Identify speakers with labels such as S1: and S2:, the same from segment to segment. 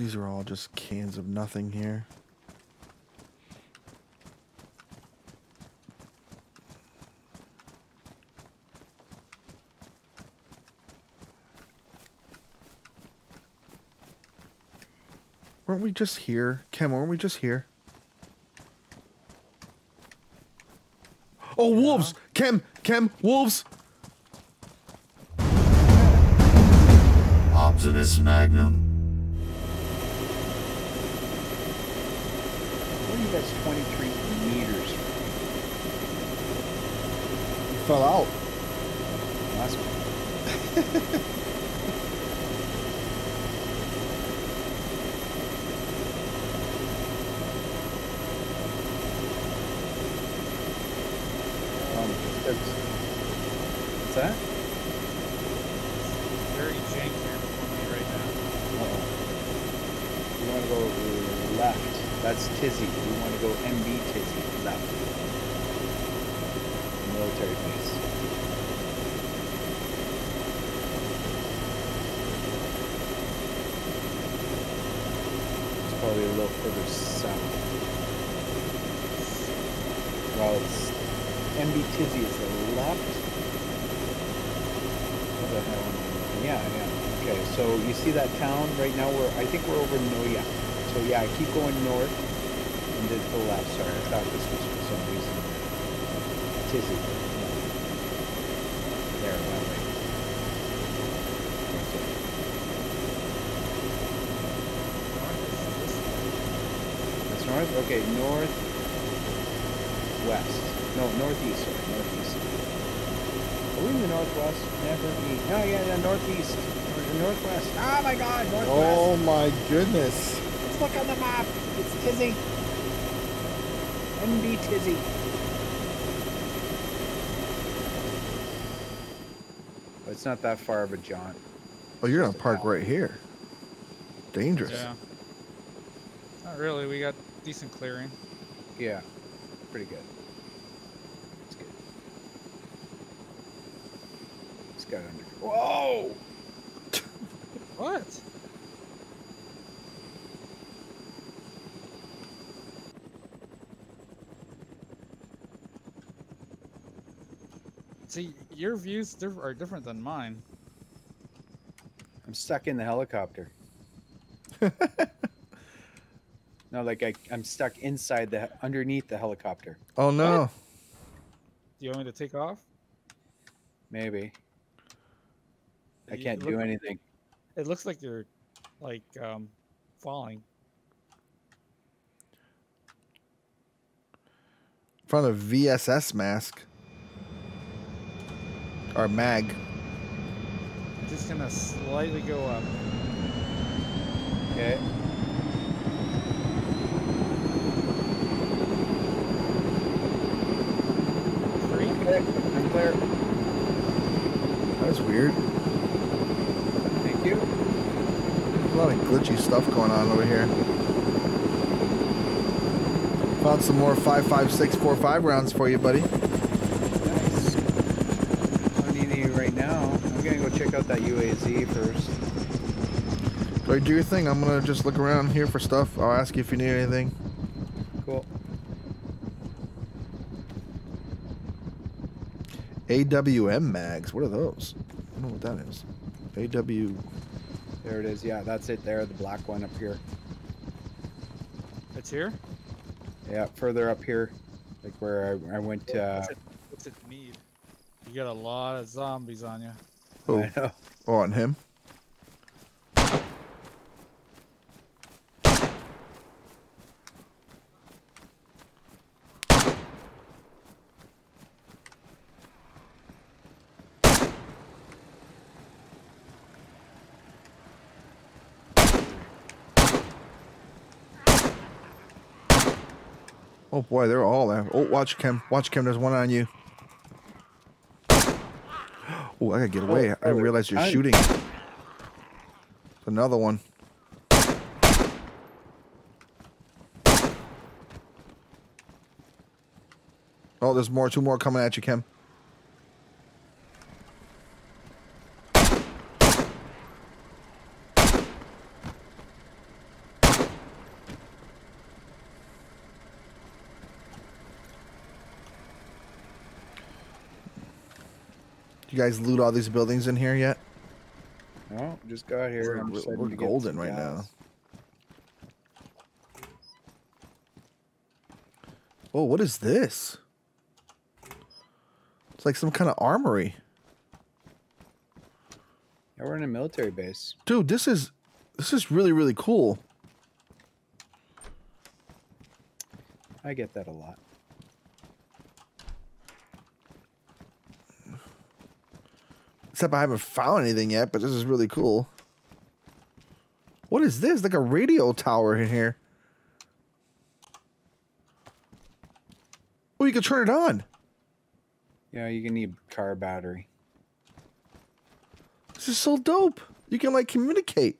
S1: These are all just cans of nothing here. Weren't we just here? Kem, weren't we just here? Oh, wolves! Kem! Kem! Wolves!
S2: Optimus Magnum.
S3: What are you guys 23 meters You
S1: Fell out.
S3: from last one? Um, What's that?
S4: Very jank here for me right now.
S3: Uh-oh. You want to go to the left. That's Tisy. We want to go MB Tisy left. Military base. It's probably a little further south. Well, it's MB Tisy is the left. What the hell? Yeah, yeah. Okay, so you see that town right now? We're I think we're over Noya. So yeah, I keep going north and then to the left. Sorry, I thought this was for some reason. Tisy. There, that way. That's north? Okay, north west. No, northeast, sorry, northeast. Are we in the northwest? Never east. No, yeah, yeah, northeast. Northwest. Oh my god, northwest.
S1: Oh my goodness.
S3: Let's look on the map. It's Tisy. MB Tisy. But it's not that far of a jaunt.
S1: Oh, you're gonna park right here. Dangerous.
S4: Yeah. Not really. We got decent clearing.
S3: Yeah, pretty good. It's good. It's got under. Whoa!
S4: What? See, your views diff- are different than mine.
S3: I'm stuck in the helicopter. no, like I, I'm stuck inside the underneath the helicopter.
S1: Oh no.
S4: Do you want me to take off?
S3: Maybe I
S4: You
S3: can't
S4: look-
S3: do anything.
S4: It looks like you're like um falling.
S1: In front of VSS mask. Or mag.
S4: I'm just gonna slightly go up.
S3: Okay.
S4: Three.
S3: Okay. I'm clear.
S1: That was weird.
S3: Thank you.
S1: There's a lot of glitchy stuff going on over here. Found some more 55645 rounds for you, buddy.
S3: Nice. I don't need any right now. I'm gonna go check out that UAZ first.
S1: Go do your thing. I'm gonna just look around here for stuff. I'll ask you if you need anything.
S3: Cool.
S1: AWM mags. What are those? I don't know what that is. AW.
S3: There it is. Yeah, that's it there. The black one up here.
S4: It's here.
S3: Yeah, further up here, like where I, I went. Uh,
S4: What's it, what's it need? You got a lot of zombies on you.
S1: Oh, on him. Oh boy, they're all there. Oh, watch Kim. Watch Kim. There's one on you. Oh, I gotta get oh, away. I didn't
S3: oh,
S1: realize you're
S3: I-
S1: shooting. Another one. Oh, there's more. Two more coming at you, Kim. You guys loot all these buildings in here yet?
S3: No, just got here.
S1: We're-
S3: I'm
S1: we're
S3: heading to get
S1: golden
S3: some
S1: right now. Oh, what is this? It's like some kind of armory.
S3: Yeah, we're in a military base.
S1: Dude, this is this is really really cool.
S3: I get that a lot.
S1: Except I haven't found anything yet, but this is really cool. What is this? Like a radio tower in here. Oh, you can turn it on.
S3: Yeah, you can need car battery.
S1: This is so dope. You can like communicate.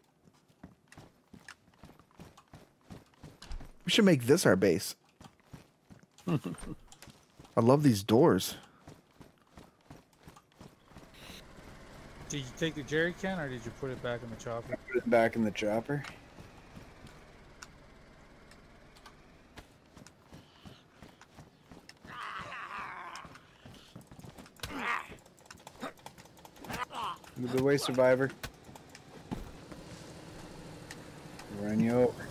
S1: We should make this our base. I love these doors.
S4: Did you take the jerry can or did you put it back in the chopper?
S3: Put it back in the chopper. Move the way, survivor. Run you over.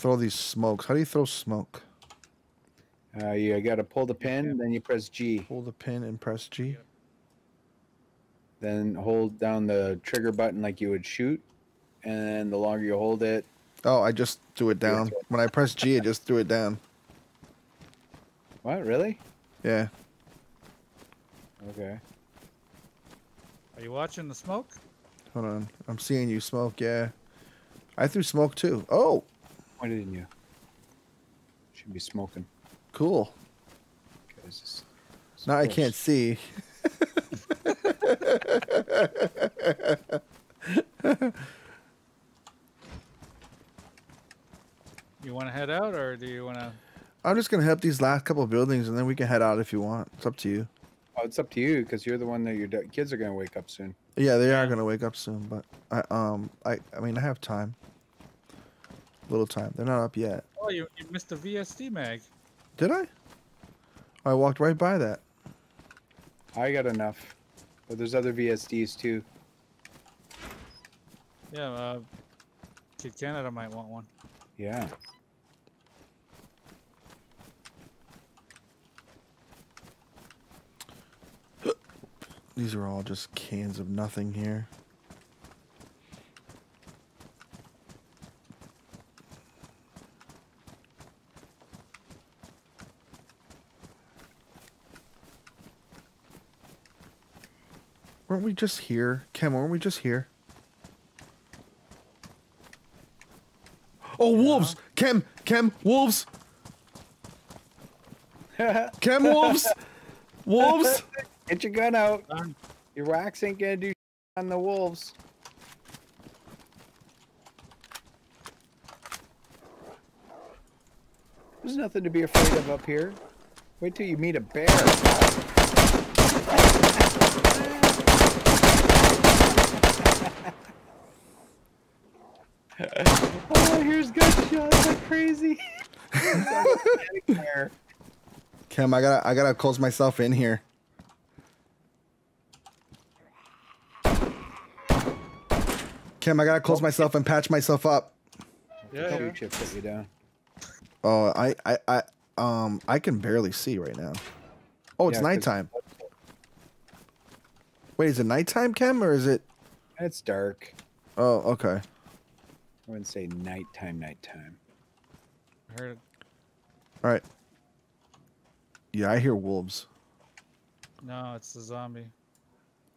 S1: Throw these smokes. How do you throw smoke?
S3: Uh, you gotta pull the pin, then you press G.
S1: Pull the pin and press G.
S3: Then hold down the trigger button like you would shoot. And the longer you hold it,
S1: Oh, I just threw it down. When I press G, I just threw it down.
S3: what? Really?
S1: Yeah.
S3: Okay.
S4: Are you watching the smoke?
S1: Hold on. I'm seeing you smoke. Yeah. I threw smoke too. Oh,
S3: Why didn't you? Should be smoking.
S1: cool.
S3: Okay, is this- this
S1: Now I can't see.
S4: You want to head out or do you want to?
S1: I'm just gonna help these last couple of buildings, and then we can head out if you want. It's up to you.
S3: Oh, it's up to you because you're the one that your kids are gonna wake up soon.
S1: Yeah, they are gonna wake up soon, but I um I I mean I have time. Little time. They're not up yet.
S4: Oh, you, you missed the VSD mag.
S1: Did I? I walked right by that.
S3: I got enough, but there's other VSDs too.
S4: Yeah, uh, Kid Canada might want one.
S3: Yeah.
S1: These are all just cans of nothing here. Weren't we just here? Kem, weren't we just here? Oh, wolves! Kem! Kem! Wolves! Kem, wolves! Wolves!
S3: Get your gun out. Your wax ain't gonna do on the wolves. There's nothing to be afraid of up here. Wait till you meet a bear. oh, here's gunshots like crazy. Sounds like a panic bear.
S1: Kem, I gotta, I gotta close myself in here. Kim, I gotta close myself and patch myself up.
S4: Yeah,
S3: Two
S4: yeah.
S3: chips hit you down.
S1: Oh, I, I, I, um, I can barely see right now. Oh, it's
S3: Yeah, 'cause-
S1: nighttime. Wait, is it nighttime, Kem, or is it?
S3: It's dark.
S1: Oh, okay.
S3: I wouldn't say nighttime, nighttime.
S4: I heard it.
S1: All right. Yeah, I hear wolves.
S4: No, it's the zombie.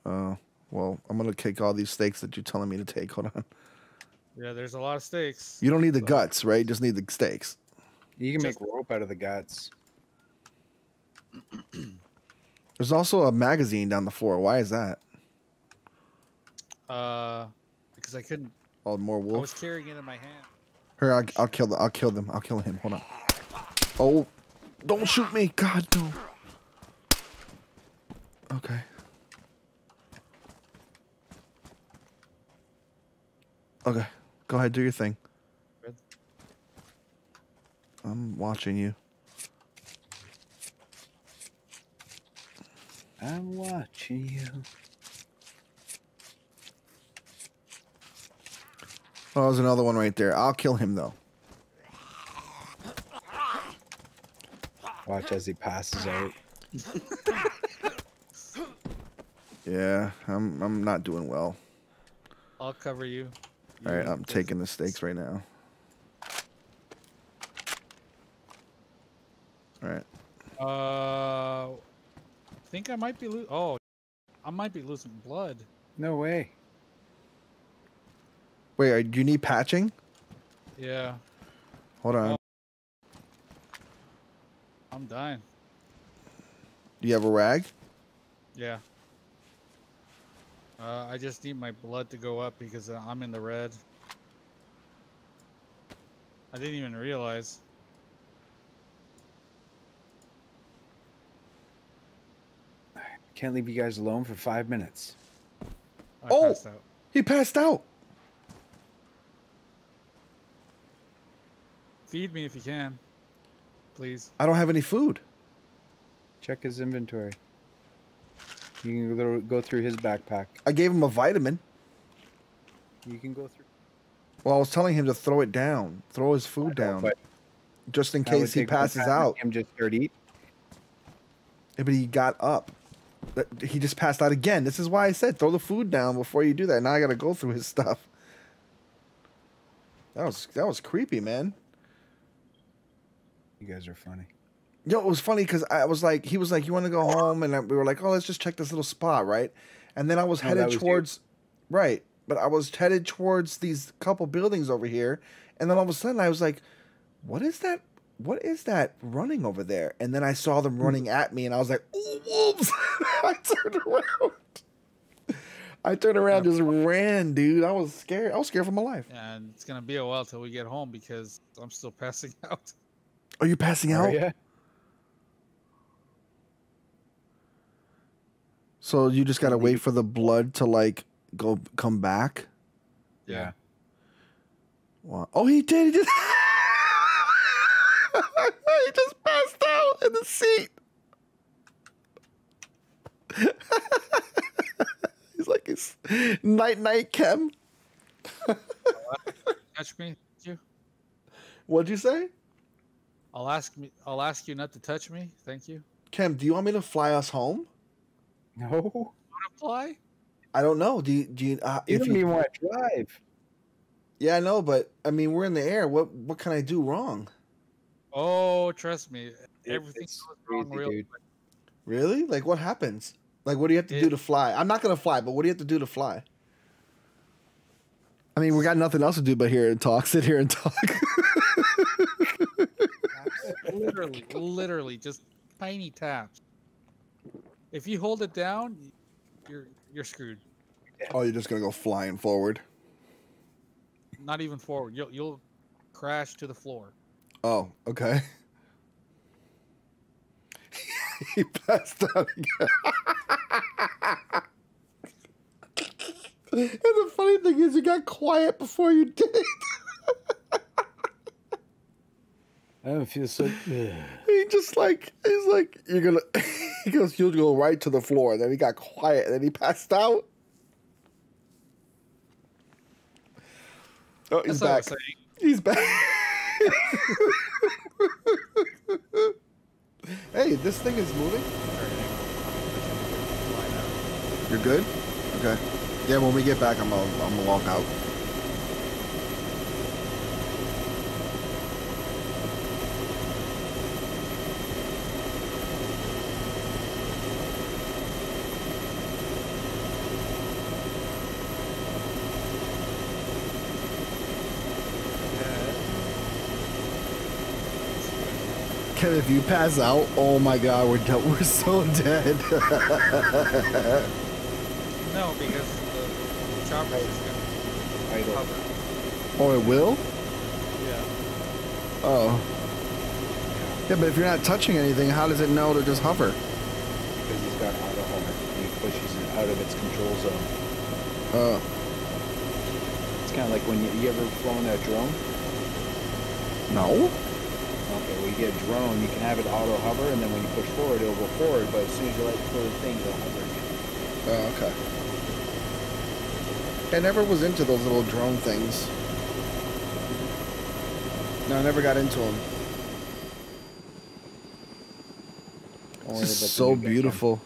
S1: Oh, well, I'm gonna take all these steaks that you're telling me to take. Hold on.
S4: Yeah, there's a lot of steaks.
S1: You don't need the
S4: So-
S1: guts, right? You just need the steaks.
S3: You can
S4: Just-
S3: make rope out of the guts.
S1: There's also a magazine down the floor. Why is that?
S4: Uh, because I couldn't.
S1: Oh, more
S4: I was
S1: wolves.
S4: carrying it in my hand.
S1: Here, I'll, I'll kill them. I'll kill them. I'll kill him. Hold on. Oh, don't shoot me. God, no. Okay. Okay, go ahead, do your thing.
S4: Good.
S1: I'm watching you.
S3: I'm watching you.
S1: Oh, there's another one right there. I'll kill him though.
S3: Watch as he passes out.
S1: Yeah, I'm I'm not doing well.
S4: I'll cover you.
S1: All right, I'm taking the steaks right now. All right.
S4: Uh, I think I might be lo- Oh, I might be losing blood.
S3: No way.
S1: Wait, are, do you need patching?
S4: Yeah,
S1: Hold on.
S4: Oh. I'm dying.
S1: Do you have a rag?
S4: Yeah. Uh, I just need my blood to go up because uh, I'm in the red. I didn't even realize.
S3: Can't leave you guys alone for five minutes.
S4: I
S1: Oh!
S4: passed out.
S1: He passed out.
S4: Feed me if you can, please.
S1: I don't have any food.
S3: Check his inventory. You can go, go through his backpack.
S1: I gave him a vitamin.
S3: You can go through.
S1: Well, I was telling him to throw it down, throw his food down,
S3: But
S1: just in case he
S3: take one
S1: passes
S3: time
S1: out.
S3: Him just start eat.
S1: Yeah, but he got up. He just passed out again. This is why I said throw the food down before you do that. Now I got to go through his stuff. That was that was creepy, man.
S3: You guys are funny.
S1: Yo, it was funny because I was like, he was like, "You want to go home?" And I, we were like, "Oh, let's just check this little spot, right?" And then I was
S3: No,
S1: headed
S3: that was you.
S1: towards, right, but I was headed towards these couple buildings over here, and then all of a sudden I was like, "What is that? What is that running over there?" And then I saw them
S3: Hmm.
S1: running at me, and I was like, "Oh, wolves!" I turned around. I turned around, just ran, dude. I was scared. I was scared for my life.
S4: And it's gonna be a while till we get home because I'm still passing out.
S1: Are you passing
S3: Oh,
S1: out?
S3: yeah.
S1: So you just gotta wait for the blood to like go come back.
S3: Yeah.
S1: Wow. Oh, he did. He just, he just passed out in the seat. He's like his night night Kem.
S4: Touch me, you.
S1: What'd you say?
S4: I'll ask me. I'll ask you not to touch me. Thank you.
S1: Kem, do you want me to fly us home?
S3: No.
S4: Butterfly?
S1: I don't know. Do you do you, uh,
S3: You
S1: if
S3: don't
S1: you
S3: even want to drive.
S1: Yeah, I know, but I mean we're in the air. What what can I do wrong?
S4: Oh, trust me. Everything
S3: It's
S4: goes wrong
S3: crazy,
S4: real
S3: dude.
S4: quick.
S1: Really? Like what happens? Like what do you have to do to fly? I'm not gonna fly, but what do you have to do to fly? I mean, we got nothing else to do but here and talk. Sit here and talk.
S4: literally, literally, just tiny taps. If you hold it down, you're you're screwed.
S1: oh, you're just gonna go flying forward.
S4: Not even forward. You'll you'll crash to the floor.
S1: Oh, okay. he passed out again. and the funny thing is, you got quiet before you did.
S3: I don't feel so.
S1: he just like he's like you're gonna. he goes, you'll go right to the floor. And Then he got quiet. And then he passed out. Oh, he's
S4: That's
S1: back. He's back. hey, this thing is moving. You're good? Okay. Yeah, when we get back, I'm gonna, I'm gonna walk out. If you pass out, oh my god, we're de- we're so dead.
S4: No, because the chopper is gonna
S3: Idle.
S4: cover.
S1: oh, it will?
S4: Yeah.
S1: Oh. Yeah, but if you're not touching anything, how does it know to just hover?
S3: Because he's got auto hover. He pushes it out of its control zone.
S1: Oh.
S3: It's kind kind of like when you, you ever flown a drone.
S1: No.
S3: Well you get a drone, you can have it auto hover, and then when you push forward, it'll go forward. But as soon as you let go of the thing, it'll hover again.
S1: Oh, okay. I never was into those little drone things. No, I never got into them. This is so beautiful.